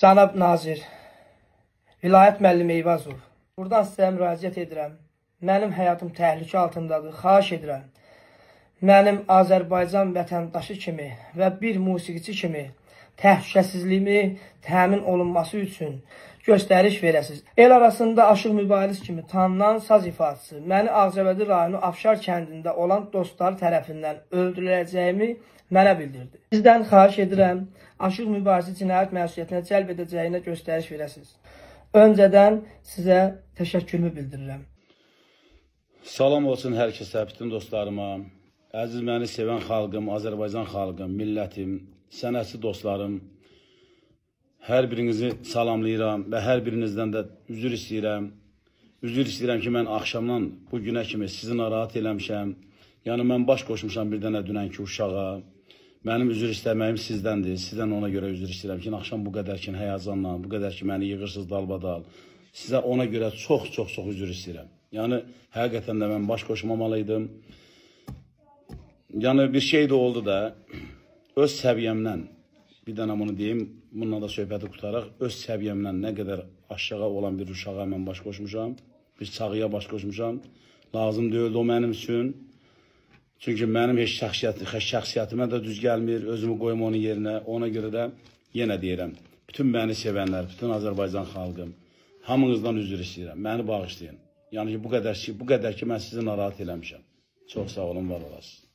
Cənab Nazir, Vilayət müəllim Eyvazov, buradan sizə müraciət edirəm. Mənim həyatım təhlükə altındadır. Xahiş edirəm. Mənim Azərbaycan vətəndaşı kimi və bir musiqiçi kimi təhlükəsizliyimi təmin olunması üçün göstəriş verəsiz. El arasında Aşıq Mübariz kimi tanınan saz ifaçısı məni Ağcabədi rayonu Afşar kəndində olan dostları tərəfindən öldürüləcəyimi mənə bildirdi. Sizdən xahiş edirəm, Aşıq Mübarizi cinayət məsuliyyətinə cəlb edəcəyinə göstəriş verəsiz. Öncədən sizə təşəkkürümü bildirirəm. Salam olsun hər kəsə, bütün dostlarıma, əziz məni sevən xalqım, Azərbaycan xalqım, millətim, sənətçi dostlarım, hər birinizi salamlayıram və hər birinizdən də üzr istəyirəm. Üzr istəyirəm ki, mən axşamdan bu günə kimi sizi narahat eləmişəm. Yəni, mən baş qoşmuşam bir dənə dünənki uşağa. Mənim üzr istəməyim sizdəndir. Sizdən ona görə üzr istəyirəm ki, axşam bu qədər ki, həyazanla, bu qədər ki, məni yığırsınız dalbadal. Sizə ona görə çox, çox, çox üzr istəyirəm. Yəni, həqiqətən də mən baş qoşmamalıydım. Yəni, bir şey də oldu da, öz səviyyəmdən, bir dənə bunu deyim, bununla da söhbəti qutaraq, öz səviyyəmdən nə qədər aşağı olan bir uşağa mən baş qoşmuşam, bir çağıya baş qoşmuşam, lazım deyildi o mənim üçün. Çünki mənim heç şəxsiyyət, şəxsiyyətimə də düz gəlmir, özümü qoyum onun yerinə. Ona görə də yenə deyirəm, bütün məni sevənlər, bütün Azərbaycan xalqım, hamınızdan üzr istəyirəm, məni bağışlayın. Yəni ki, bu qədər ki, bu qədər ki, mən sizi narahat eləmişəm. Çox sağ olun, var olasınız.